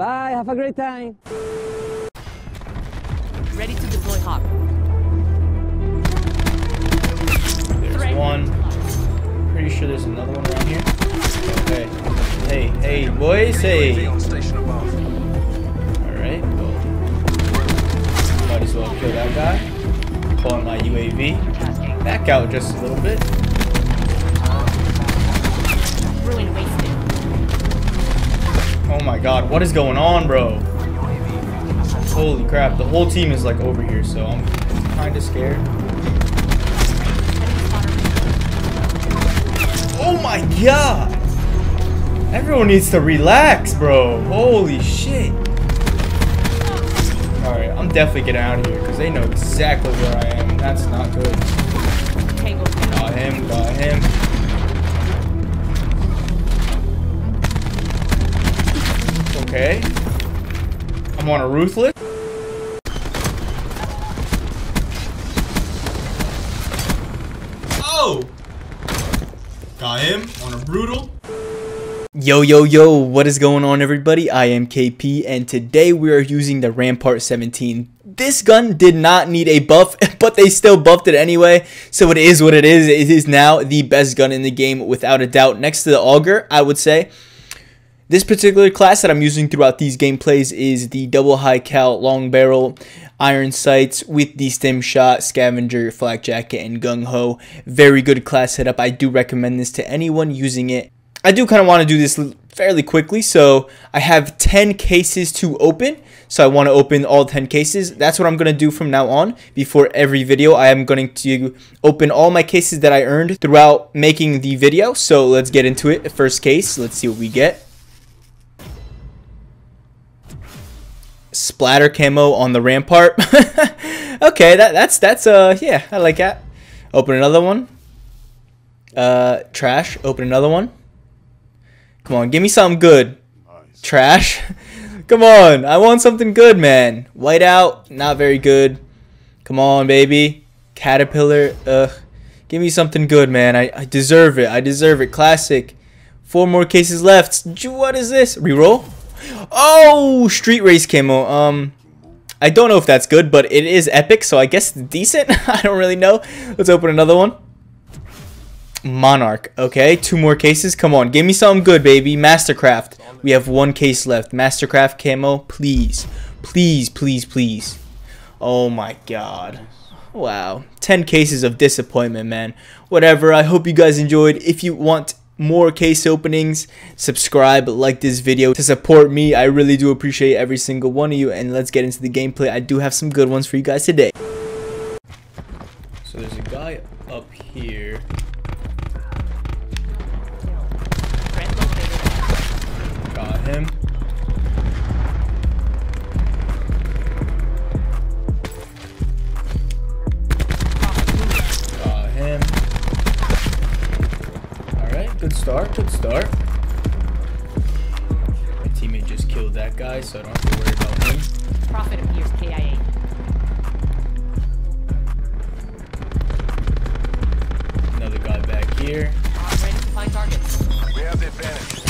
Bye, have a great time. Ready to deploy Hawk. There's one. Pretty sure there's another one around here. Okay. Hey, hey, boys, hey. Alright, well. Might as well kill that guy. Pulling my UAV. Back out just a little bit. Ruin wasted. Oh my god, what is going on, bro? Holy crap, the whole team is like over here, so I'm kinda scared. Oh my god! Everyone needs to relax, bro. Holy shit. Alright, I'm definitely getting out of here because they know exactly where I am. That's not good. Got him, got him. Okay. I'm on a ruthless. Oh! Got him on a brutal. Yo, yo, yo, what is going on everybody? I am KP and today we are using the Rampart 17. This gun did not need a buff, but they still buffed it anyway, so it is what it is. It is now the best gun in the game without a doubt. Next to the Auger, I would say. This particular class that I'm using throughout these gameplays is the double high cal long barrel iron sights with the stim shot, scavenger, flak jacket, and gung ho. Very good class setup. I do recommend this to anyone using it. I do kind of want to do this fairly quickly, so I have 10 cases to open. So I want to open all 10 cases. That's what I'm going to do from now on. Before every video, I am going to open all my cases that I earned throughout making the video. So let's get into it. First case, let's see what we get. Splatter camo on the rampart. okay, that that's that's uh yeah, I like that. Open another one. Uh trash, open another one. Come on, give me something good. Trash. Come on, I want something good, man. Whiteout, not very good. Come on, baby. Caterpillar, ugh. Give me something good, man. I, I deserve it. I deserve it. Classic. Four more cases left. What is this? Reroll? Oh, Street Race camo. Um, I don't know if that's good, but it is epic, so I guess decent. I don't really know. Let's open another one. Monarch. Okay, two more cases. Come on, give me something good, baby. Mastercraft. We have one case left. Mastercraft camo, please. Please, please, please. Oh my god. Wow. 10 cases of disappointment, man. Whatever. I hope you guys enjoyed. If you want more case openings, subscribe, like this video to support me. I really do appreciate every single one of you. And let's get into the gameplay. I do have some good ones for you guys today. So there's a guy up here. Got him. Start, good start. My teammate just killed that guy, so I don't have to worry about him. Prophet appears KIA. Another guy back here. I'm ready to find targets. We have the advantage.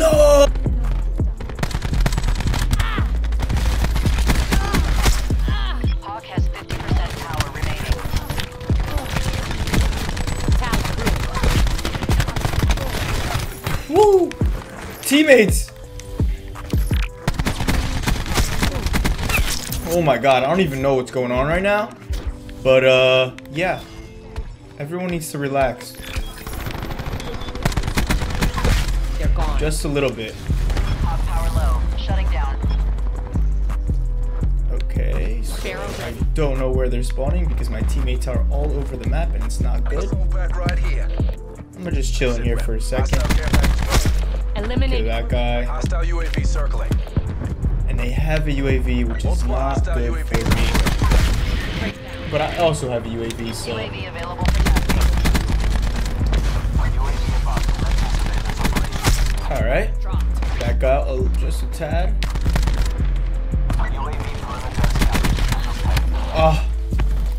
No! Teammates! Oh my god, I don't even know what's going on right now. But, uh, yeah. Everyone needs to relax. They're gone. Just a little bit. Hawk power low. Shutting down. Okay, so I don't know where they're spawning because my teammates are all over the map and it's not good. Assault back right here. I'm gonna just chill in here for a second. Hostile care Eliminate. that guy. Hostile UAV circling. And they have a UAV, which is not good UAV. for me. But I also have a UAV, so... UAV available for testing. Alright. Dropped. Back out oh, just a tad. Oh,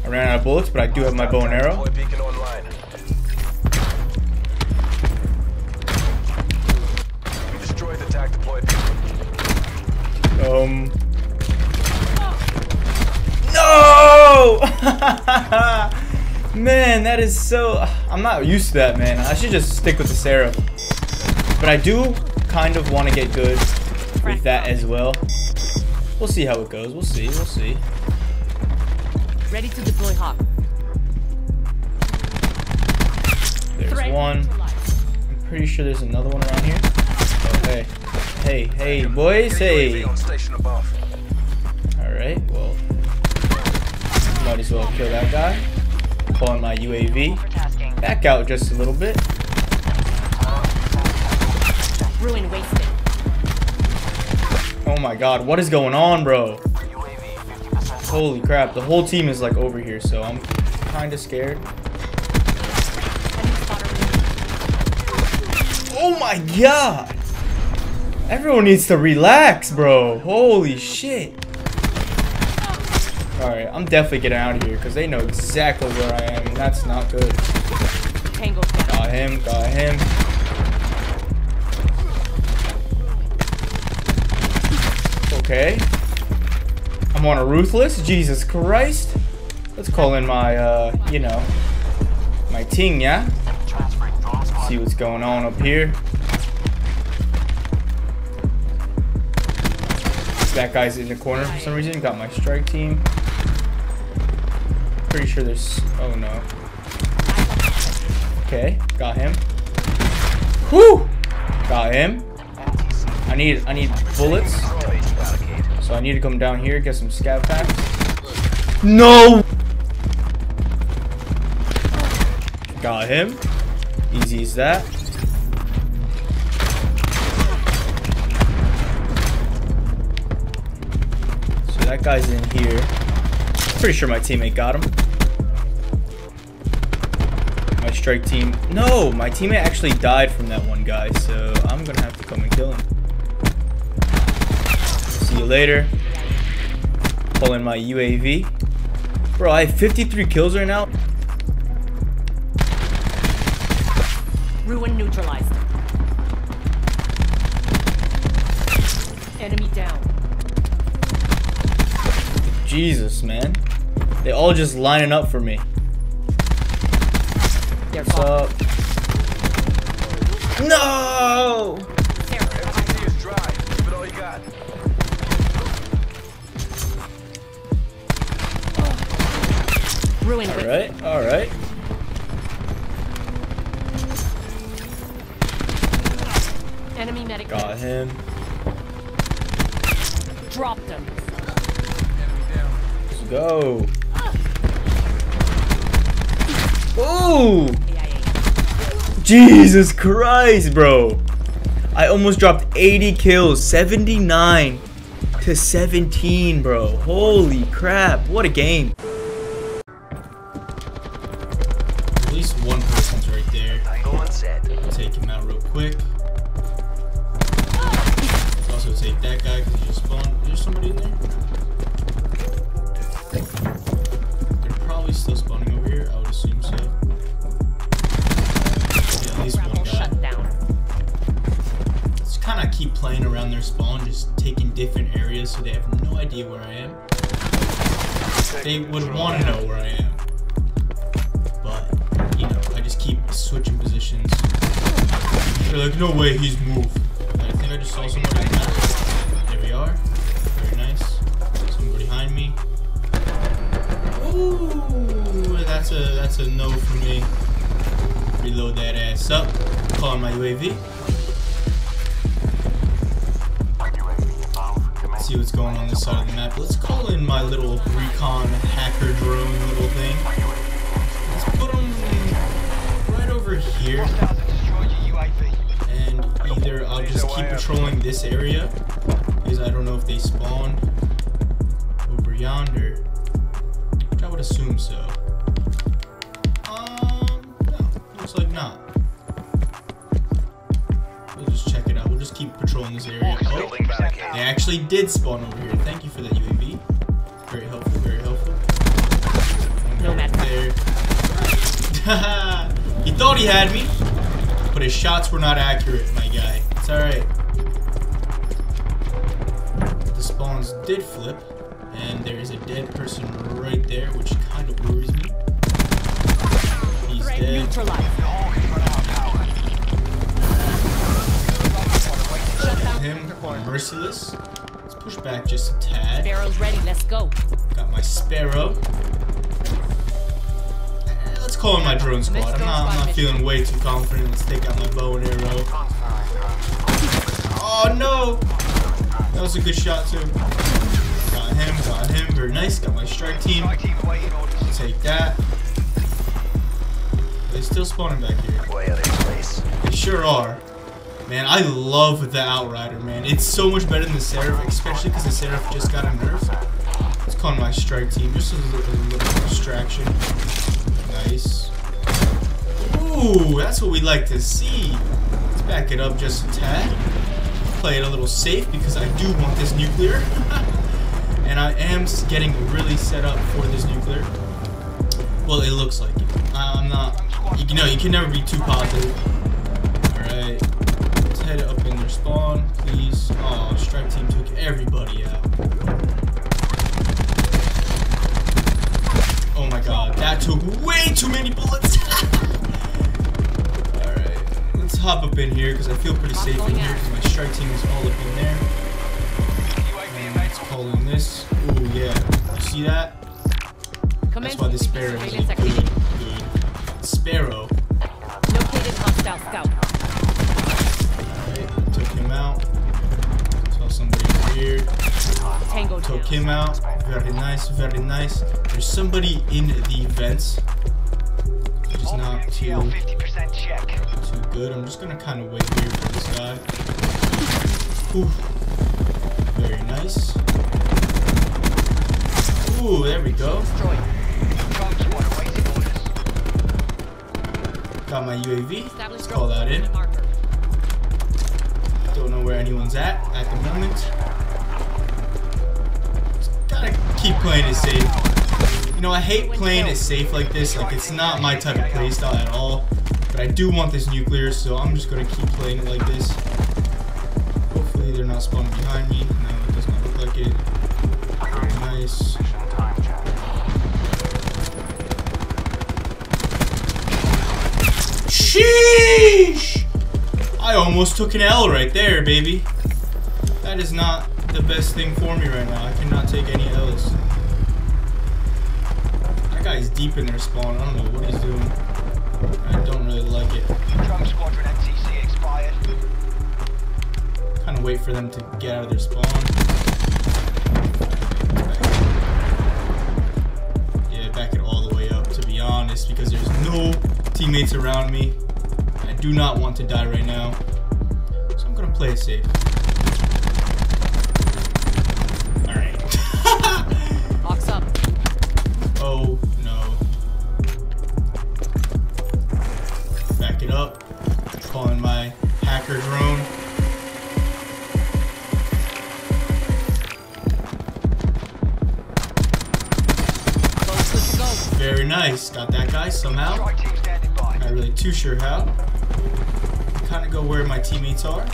I ran out of bullets, but I do have my bow and arrow. Um. No! man, that is so. I'm not used to that, man. I should just stick with the Seraph. But I do kind of want to get good with that as well. We'll see how it goes. We'll see. We'll see. Ready to deploy Hawk. There's one. I'm pretty sure there's another one around here. Oh, hey. Hey, hey, boys, hey. UAV on station above. Alright, well. Might as well kill that guy. Pulling my UAV. Back out just a little bit. Ruin wasted. Oh my god, what is going on, bro? Holy crap, the whole team is like over here, so I'm kinda scared. Enemy spotter removed. Oh my god! Everyone needs to relax, bro. Holy shit. Alright, I'm definitely getting out of here because they know exactly where I am, and that's not good. Got him, got him. Okay. I'm on a ruthless. Jesus Christ. Let's call in my, uh, you know, my ting, yeah? See what's going on up here. That guy's in the corner for some reason. Got my strike team. Pretty sure there's. Oh no. Okay, got him. Whew! Got him. I need I need bullets. So I need to come down here, get some scav packs. No! Got him. Easy as that. That guy's in here. Pretty sure my teammate got him. My strike team. No, my teammate actually died from that one guy, so I'm gonna have to come and kill him. See you later. Pull in my UAV. Bro, I have 53 kills right now. Ruin neutralized. Enemy down. Jesus, man. They all just lining up for me. They're What's up? No! Sarah, UAV is dry. Give it all you got. Ruin with Alright, alright. enemy medic. Got him. Dropped him. Let's go. Ooh! Jesus Christ, bro. I almost dropped 80 kills. 79 to 17, bro. Holy crap. What a game. At least one person's right there. Tango on. Take him out real quick. Let's also take that guy because he just spawned. Is there somebody in there? Still spawning over here. I would assume so. Yeah, at least one guy. shut down. Let's kind of keep playing around their spawn, just taking different areas so they have no idea where I am. They would want to know where I am. But, you know, I just keep switching positions. They're like, no way, he's moved. I think I just saw someone that. There we are. Very nice. Someone behind me. Ooh, that's a that's a no for me. Reload that ass up. Call my UAV. See what's going on this side of the map. Let's call in my little recon hacker drone little thing. Let's put them right over here. And either I'll just keep patrolling this area because I don't know if they spawn over yonder. I would assume so. Looks like not. We'll just check it out. We'll just keep patrolling this area. Oh, Building barricade. they actually did spawn over here. Thank you for that UAV. Very helpful, very helpful. Nomad. There. he thought he had me, but his shots were not accurate, my guy. It's alright. The spawns did flip, and there is a dead person right there, which kind of worries me. Threat dead. neutralized. Him, merciless. Let's push back just a tad. Barrel's ready. Let's go. Got my sparrow. Eh, Let's call in my drone squad. I'm not, I'm not feeling way too confident. Let's take out my bow and arrow. Oh no! That was a good shot too. Got him, got him. Very nice. Got my strike team. Strike team awaiting orders. Take that. They still spawning back here. Way out of place. They sure are. Man, I love the Outrider, man. It's so much better than the Seraph, especially because the Seraph just got a nerf. Let's call my strike team, just a little, a little distraction. Nice. Ooh, that's what we like to see. Let's back it up just a tad. Play it a little safe because I do want this nuclear. and I am getting really set up for this nuclear. Well, it looks like it. I'm not. You know, you can never be too positive. Alright. Let's head up in their spawn, please. Oh, strike team took everybody out. Oh my god, that took way too many bullets. Alright. Let's hop up in here because I feel pretty safe in here because my strike team is all up in there. Let's call in this. Ooh, yeah. You see that? That's why the sparrow is a Surveillance good, sparrow. Located hostile scout. Alright, took him out. Saw somebody over here. Tango Took down. him out. Very nice, very nice. There's somebody in the vents. Which is not too, too good. I'm just gonna kind of wait here for this guy. Ooh. Very nice. Ooh, there we go. Destroyed. Got my UAV. Let's call that in. Don't know where anyone's at at the moment. Just gotta keep playing it safe. You know, I hate playing it safe like this. Like, it's not my type of playstyle at all. But I do want this nuclear, so I'm just gonna keep playing it like this. Hopefully they're not spawning behind me. Sheesh! I almost took an L right there, baby. That is not the best thing for me right now. I cannot take any L's. That guy's deep in their spawn. I don't know what he's doing. I don't really like it. Drone squadron NTC expired. Kind of wait for them to get out of their spawn. Yeah, back it all the way up, to be honest, because there's no teammates around me. I do not want to die right now. So I'm gonna play it safe. Alright. Box up. oh no. Back it up. Calling my hacker drone. Close good to go. Very nice. Got that guy somehow. Strike team standing by. Not really too sure how. Kind of go where my teammates are.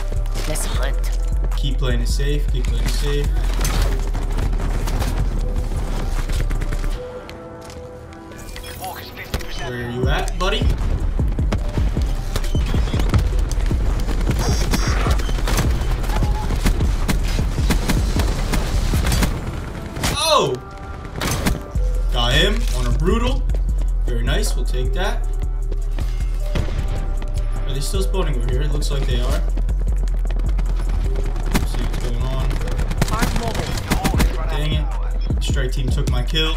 Let's hunt. Keep playing it safe. Keep playing it safe. Where are you at, buddy? Oh! Got him on a brutal. Very nice. We'll take that. Are they still spawning over here? It looks like they are. Let's see what's going on. Armed mobile. Hawkins run out Dang it. Strike team took my kill.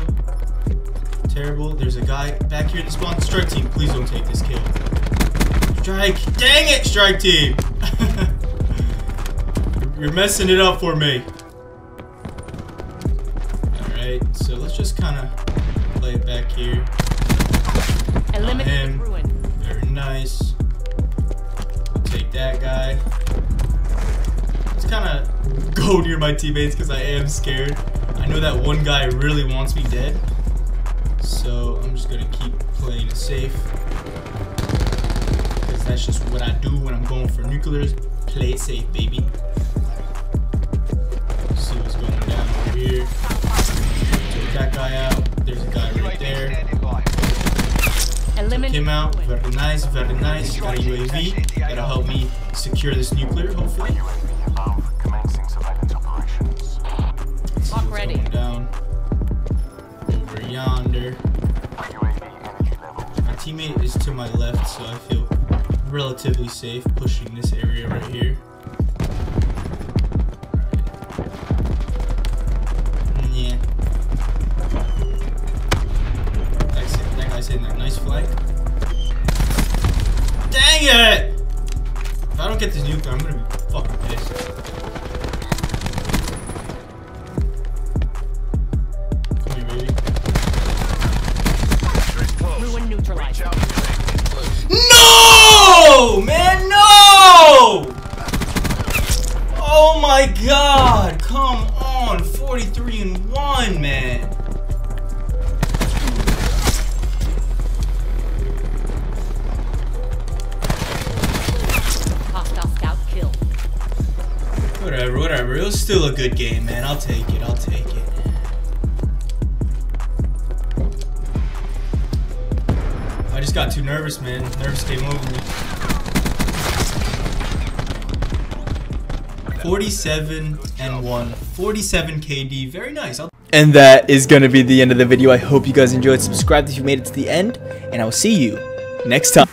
Terrible. There's a guy back here in the spawn. Strike team, please don't take this kill. Strike. Dang it, strike team. You're messing it up for me. Alright, so let's just kind of play it back here. Eliminate him. ruin. Very nice. That guy. Let's kind of go near my teammates because I am scared. I know that one guy really wants me dead. So I'm just gonna keep playing safe. Because that's just what I do when I'm going for nuclears. Play it safe, baby. see what's going down over here. Take that guy out. Came out. Very nice, very nice. Got a UAV. That'll help me secure this nuclear, hopefully. UAV above, commencing surveillance operations. See ready. down. Over yonder. UAV energy level. My teammate is to my left, so I feel relatively safe pushing this area right here. Flank. Dang it! If I don't get this nuke, I'm gonna be I just got too nervous, man. Nervous came over me. 47 and 1. 47 KD. Very nice. I'll and that is going to be the end of the video. I hope you guys enjoyed. Subscribe if you made it to the end. And I will see you next time.